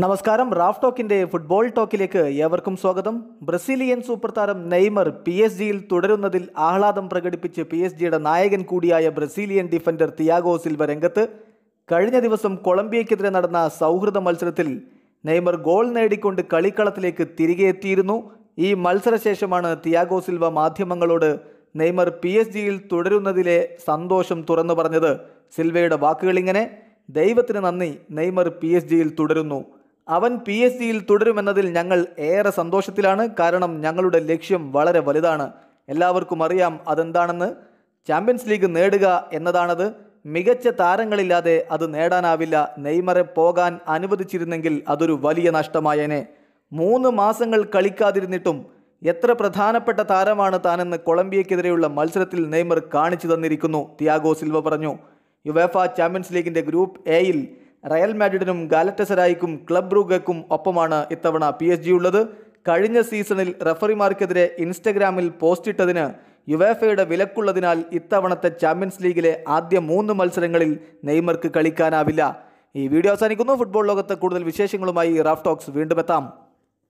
നമസ്കാരം. Raf ടോക്കിന്റെ football ടോക്കിലേക്ക് ഏവർക്കും സ്വാഗതം. ബ്രസീലിയൻ സൂപ്പർ താരം നെയ്മർ പി എസ് ജിയിൽ തുടരുന്നതിൽ ആഹ്ലാദം പ്രകടിപ്പിച്ച് പി എസ് ജിയുടെ നായകൻ കൂടിയായ ബ്രസീലിയൻ ഡിഫൻഡർ തിയാഗോ സിൽവ രംഗത്ത്. കഴിഞ്ഞ ദിവസം കൊളംബിയയ്ക്കെതിരെ നടന്ന സൗഹൃദ മത്സരത്തിൽ നെയ്മർ ഗോൾ നേടിക്കൊണ്ട് കളിക്കളത്തിലേക്ക് തിരികെ എത്തിയിരുന്നു. ഈ മത്സരശേഷമാണ് തിയാഗോ സിൽവ മാധ്യമങ്ങളോട് നെയ്മർ പി എസ് ജിയിൽ തുടരുന്നതിലെ സന്തോഷം തുറന്നു പറഞ്ഞത്. സിൽവയുടെ വാക്കുകളിങ്ങനെ ദൈവത്തിന് നന്ദി നെയ്മർ പി എസ് ജിയിൽ തുടരുന്നു. അവൻ പി എസ് സിയിൽ തുടരുമെന്നതിൽ ഞങ്ങൾ ഏറെ സന്തോഷത്തിലാണ്. കാരണം ഞങ്ങളുടെ ലക്ഷ്യം വളരെ വലുതാണ്. എല്ലാവർക്കും അറിയാം അതെന്താണെന്ന്. ചാമ്പ്യൻസ് ലീഗ് നേടുക എന്നതാണത്. മികച്ച താരങ്ങളില്ലാതെ അത് നേടാനാവില്ല. നെയ്മറെ പോകാൻ അനുവദിച്ചിരുന്നെങ്കിൽ അതൊരു വലിയ നഷ്ടമായേനെ. മൂന്ന് മാസങ്ങൾ കളിക്കാതിരുന്നിട്ടും എത്ര പ്രധാനപ്പെട്ട താരമാണ് താനെന്ന് കൊളംബിയക്കെതിരെയുള്ള മത്സരത്തിൽ നെയ്മർ കാണിച്ചു തന്നിരിക്കുന്നു തിയാഗോ സിൽവ പറഞ്ഞു. യുവേഫ ചാമ്പ്യൻസ് ലീഗിന്റെ ഗ്രൂപ്പ് എയിൽ റയൽ മാഡ്രിഡിനും ഗാലറ്റസരായിക്കും ക്ലബ് ബ്രൂഗയ്ക്കും ഒപ്പമാണ് ഇത്തവണ പി എസ് ജി ഉള്ളത്. കഴിഞ്ഞ സീസണിൽ റഫറിമാർക്കെതിരെ ഇൻസ്റ്റഗ്രാമിൽ പോസ്റ്റിട്ടതിന് യുവേഫയുടെ വിലക്കുള്ളതിനാൽ ഇത്തവണത്തെ ചാമ്പ്യൻസ് ലീഗിലെ ആദ്യ മൂന്ന് മത്സരങ്ങളിൽ നെയ്മർക്ക് കളിക്കാനാവില്ല. ഈ വീഡിയോ അവസാനിക്കുന്നു. ഫുട്ബോൾ ലോകത്ത് കൂടുതൽ വിശേഷങ്ങളുമായി റാഫ് ടോക്സ് വീണ്ടും എത്താം.